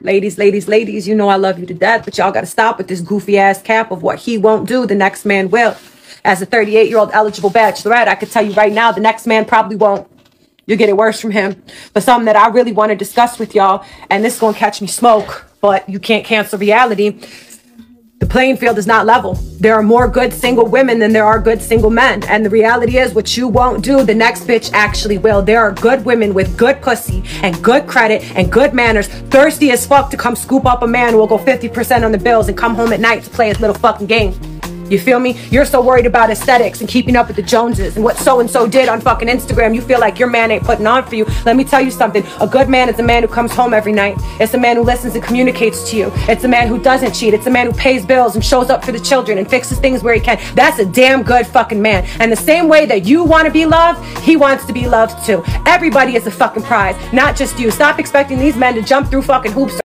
Ladies, ladies, ladies, you know I love you to death, but y'all gotta stop with this goofy ass cap of what he won't do, the next man will. As a 38 year old eligible bachelorette, I could tell you right now, the next man probably won't. You'll get it worse from him. But something that I really want to discuss with y'all, and this is gonna catch me smoke, but you can't cancel reality. Playing field is not level. There are more good single women than there are good single men. And the reality is, what you won't do, the next bitch actually will. There are good women with good pussy and good credit and good manners, thirsty as fuck to come scoop up a man who will go 50% on the bills and come home at night to play his little fucking game. You feel me? You're so worried about aesthetics and keeping up with the Joneses and what so and so did on fucking Instagram. You feel like your man ain't putting on for you. Let me tell you something. A good man is a man who comes home every night. It's a man who listens and communicates to you. It's a man who doesn't cheat. It's a man who pays bills and shows up for the children and fixes things where he can. That's a damn good fucking man. And the same way that you want to be loved, he wants to be loved too. Everybody is a fucking prize, not just you. Stop expecting these men to jump through fucking hoops.